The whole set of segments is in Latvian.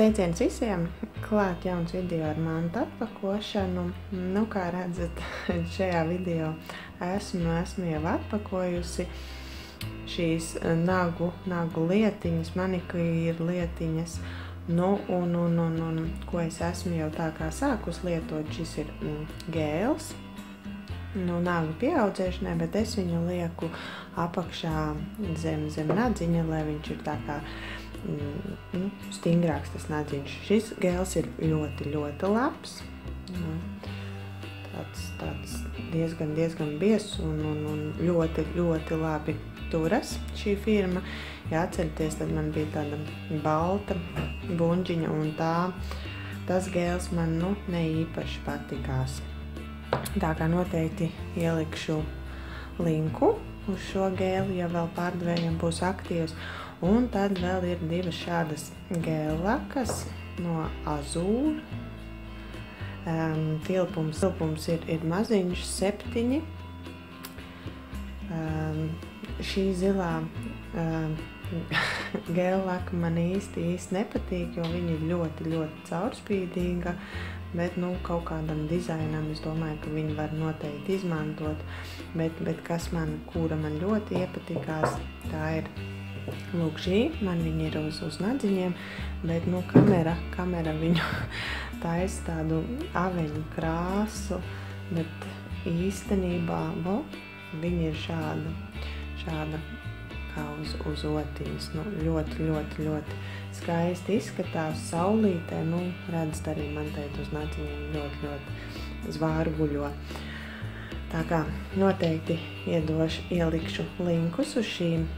Sveiciens visiem! Klāt jauns video ar mantu atpakošanu. Nu, kā redzat, šajā video esmu, esmu jau atpakojusi šīs nagu, nagu lietiņas, manikīra lietiņas. Nu, un, un, un, un, ko es esmu jau tā kā sākus lietot, šis ir mm, gēls. Nu, nagu pieaudzēšanai, bet es viņu lieku apakšā zem, zem nadziņa, lai viņš ir tā kā nu, stingrāks tas nadziņš. Šis gēls ir ļoti, ļoti labs. Nu, tāds, tāds diezgan, diezgan biezs un, un, un ļoti, ļoti labi turas šī firma. Ja atcerieties, tad man bija tāda balta buņģiņa un tā, tas gēls man nu, ne īpaši patikās. Tā kā noteikti ielikšu linku uz šo gēlu, ja vēl pārdevējiem būs aktīvs. Un tad vēl ir divas šādas gēlakas no azūra. Um, tilpums, tilpums ir, ir maziņš, septiņi. Um, šī zilā um, gēlaka man īsti, īsti nepatīk, jo viņa ir ļoti, ļoti caurspīdīga. Bet nu, kaut kādam dizainam es domāju, ka viņi var noteikti izmantot. Bet, bet kas man, kura man ļoti iepatikās, tā ir lūk šī. Man viņa ir uz, uz nadziņiem, bet nu, kamera, kamera viņu taisa tādu aveņu krāsu. Bet īstenībā bo, viņa ir šāda, šāda kā uz, uz otiņas. Nu, ļoti, ļoti, ļoti skaisti izskatās saulītē. Nu, redzat, arī man teikt uz naciņiem ļoti, ļoti zvārguļo. Tā kā noteikti iedošu, ielikšu linkus uz šīm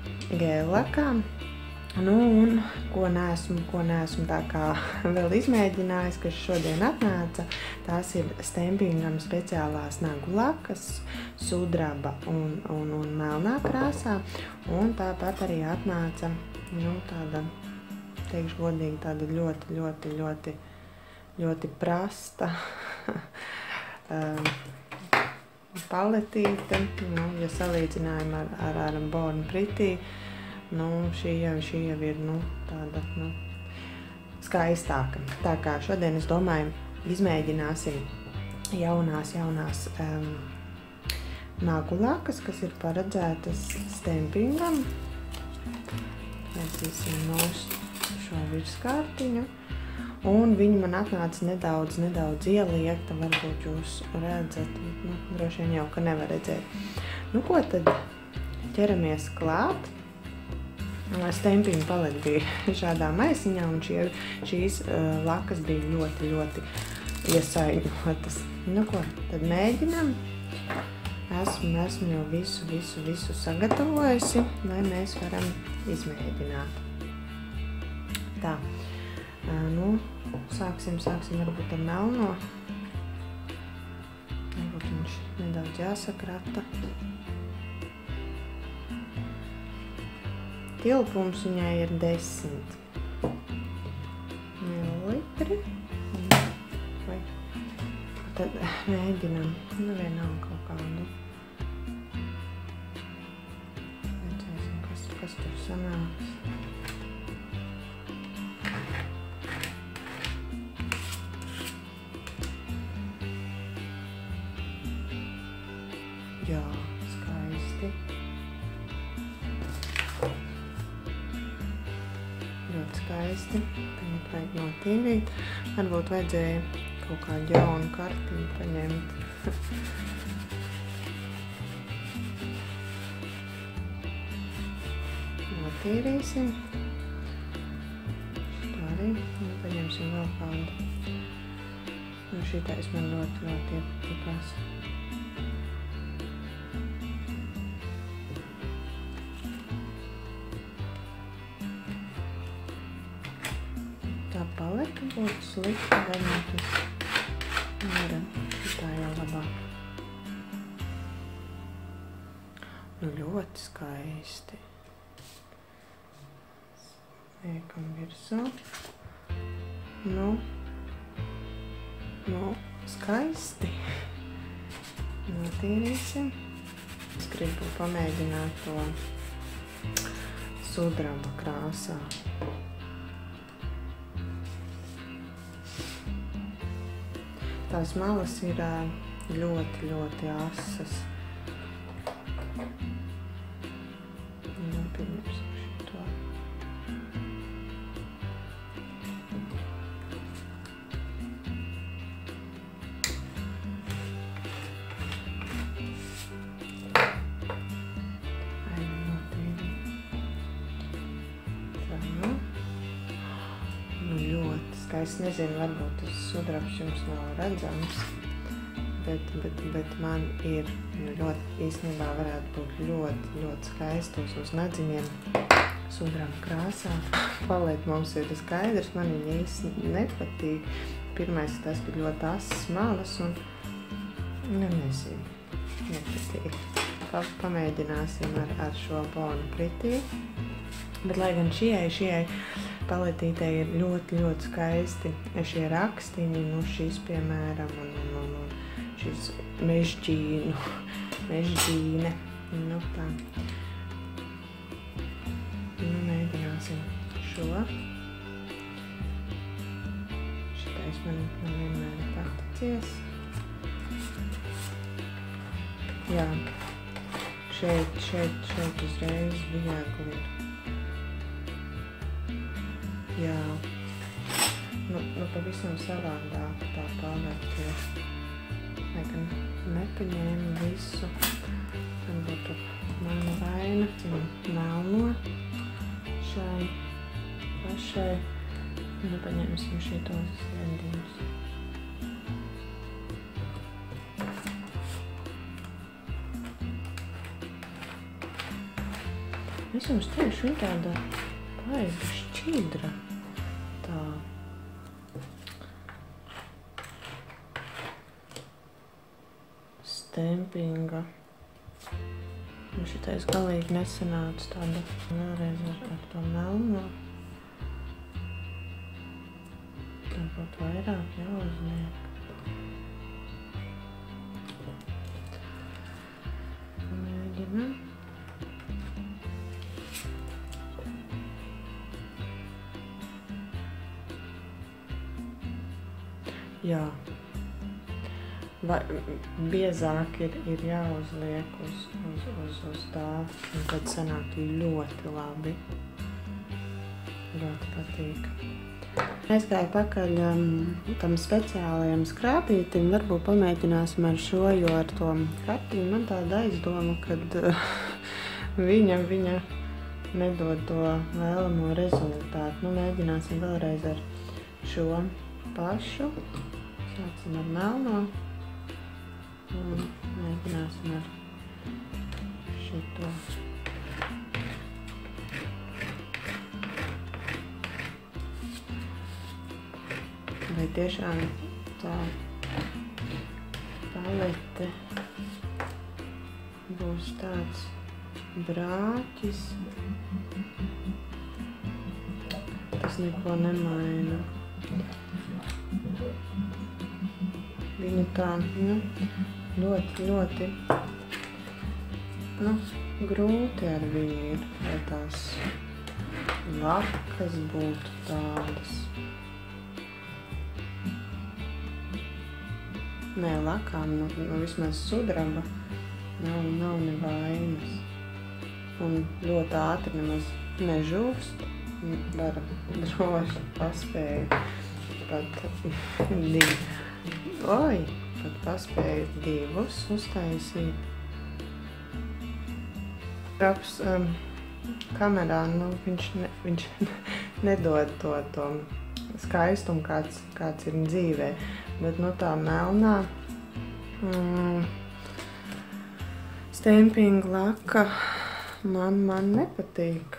gēlakām. Nu, un ko neesmu, ko neesmu tā kā vēl izmēģinājis, kas šodien atnāca, tās ir stempingam speciālās nagu lakas, sudraba un, un, un melnā krāsā, un tāpat arī atnāca, nu, tāda, teikšu godīgi, tāda ļoti, ļoti, ļoti, ļoti prasta paletīte, nu, ja salīdzinājam ar, ar, ar Born Pretty, nu, šī, jau, šī jau ir nu, tāda nu, skaistāka. Tā kā šodien es domāju, izmēģināsim jaunās, jaunās um, nagulākas, kas ir paredzētas stempingam. Iesim nost šo virskārtiņu. Un viņi man atnāca nedaudz, nedaudz ieliekta, varbūt jūs redzat, nu, droši vien jau, ka nevar redzēt. Nu, ko tad ķeramies klāt? Stempiņu paleta bija šādā maisiņā, un šie, šīs uh, lakas bija ļoti, ļoti iesaiņotas. Nu ko, tad mēģinām. Esmu, esmu jau visu, visu, visu sagatavojusi, lai mēs varam izmēģināt. Tā, nu, sāksim, sāksim varbūt ar melno. Varbūt viņš nedaudz jāsakrata. tilpums viņai ir 10 mililitri. Vai tad mēģinam, nu vienalga kaut kādu. Redzēsim, kas, kas tur sanāks. Skaisti. Tagad vajag notīrīt. Varbūt vajadzēja kaut kādu jaunu kartiņu paņemt. Notīrīsim. Šito arī. Un paņemsim vēl kādu. Nu, šitais man ļoti, ļoti iepatikās. Būtu slikta, varbūt es nevaru, tā jau labāk. Nu, ļoti skaisti. Liekam virsū. Nu, nu, skaisti. Notīrīsim. Es gribu pamēģināt to sudraba krāsā. Tās malas ir ļoti, ļoti asas. Skaisti. Nezinu, varbūt tas sudrabs jums nav redzams, bet, bet, bet man ir nu, ļoti, īstenībā varētu būt ļoti, ļoti skaisti uz, nadziņiem sudraba krāsā. Palēt mums ir skaidrs, man viņa īsti nepatīk. Pirmais tas bija ļoti asas malas un, nu, nezinu, nepatīk. Pa, pamēģināsim ar, ar šo bonu pretī. Bet, lai gan šie, šie paletītē ir ļoti, ļoti skaisti šie rakstiņi, nu šis, piemēram, un, un, un, un šis mežģīnu, mežģīne, nu tā. Nu, mēģināsim šo. Šitais man, man vienmēr ir paticies. Jā, šeit, šeit, šeit uzreiz viegli ir. Jā, nu, nu pavisam savādāk tā pavērties. Lai gan nepaņēmu visu, tad būtu mana vaina, cim melno šai pašai. Nu, paņemsim šitos rendiņus. Es jums teikšu, viņa tāda baigi šķidra. Tā. Stempinga. Un šitais galīgi nesanāca tāda vēlreiz ar, ar to melno. Varbūt vairāk jāuzliek. Mēģinam. Jā. Vai, biezāk ir, ir jāuzliek uz, uz, uz, uz tā, un tad sanāk ļoti labi. Ļoti patīk. Aizgāju pakaļ um, tam speciālajam skrāpītim, varbūt pamēģināsim ar šo, jo ar to kartiņu man tāda aizdoma, kad uh, viņa, viņa nedod to vēlamo rezultātu. Nu, mēģināsim vēlreiz ar šo pašu. Sāksim ar melno. Un mēģināsim ar šito. Vai tiešām tā palete būs tāds brāķis. Tas neko nemaina. Viņa tā, nu, ļoti, ļoti, nu, grūti ar viņu ir, lai tās lakas būtu tādas. Nē, lakām, nu, nu vismaz sudraba nav, nav nevainas. Un ļoti ātri nemaz nežūst. Var droši paspēju pat divi. Oi, pat paspēju divus uztaisīt. Raps um, kamerā, nu, viņš, ne, viņš nedod to, to skaistumu, kāds, kāds ir dzīvē. Bet nu, tā melnā mm, stempinga laka man, man nepatīk.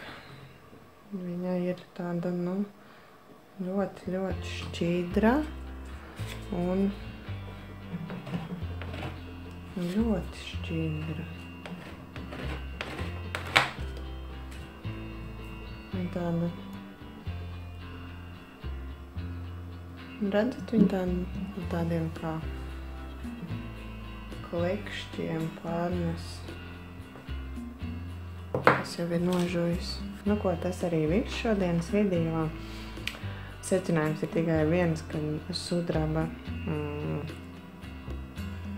Viņa ir tāda nu, ļoti, ļoti šķidra un ļoti šķidra. Un tāda Redzat, viņi tādi, tādiem kā klikšķiem pārnes. Tas jau ir nožujis. Nu, ko tas arī viss šodienas video. secinājums ir tikai viens, ka sudraba mm,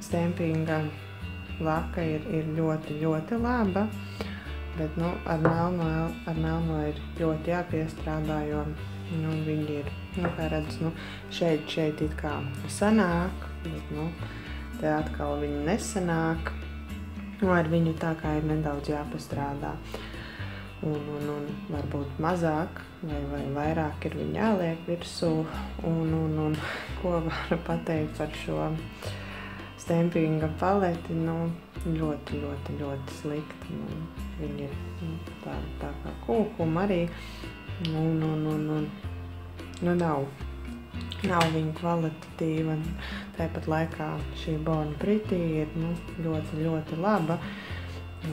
stempinga laka ir, ir ļoti, ļoti laba. Bet nu, ar, melno, ar melno ir ļoti jāpiestrādā, jo nu, viņi ir, nu, kā redz, nu, šeit, šeit it kā sanāk, bet, nu, te atkal viņi nesanāk. Nu, ar viņu tā kā ir nedaudz jāpastrādā. Un, un, un varbūt mazāk vai, vai vairāk ir viņa jāliek virsū. Un, un, un ko varu pateikt par šo stempinga paleti? Nu, ļoti, ļoti, ļoti slikti. Nu, viņi ir nu, tā, tā kā kūkuma arī. Un, un, un, un, nu, nav nav viņa kvalitatīva. Tāpat laikā šī Borna Pretī ir nu, ļoti, ļoti laba.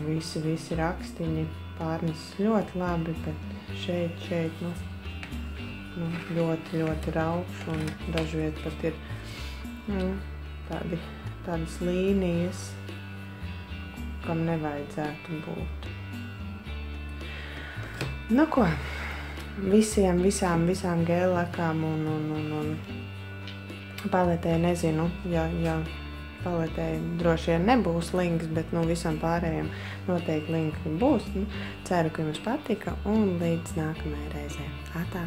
Visi, visi rakstiņi pārnes ļoti labi, bet šeit, šeit nu, nu, ļoti, ļoti raukš un dažviet pat ir nu, tādi, tādas līnijas, kam nevajadzētu būt. Nu ko? visiem, visām, visām gēlakām un, un, un, un paletē nezinu, ja, ja paletē droši vien nebūs links, bet nu, visam pārējiem noteikti linki būs. Nu, ceru, ka jums patika un līdz nākamajai reizei. Atā!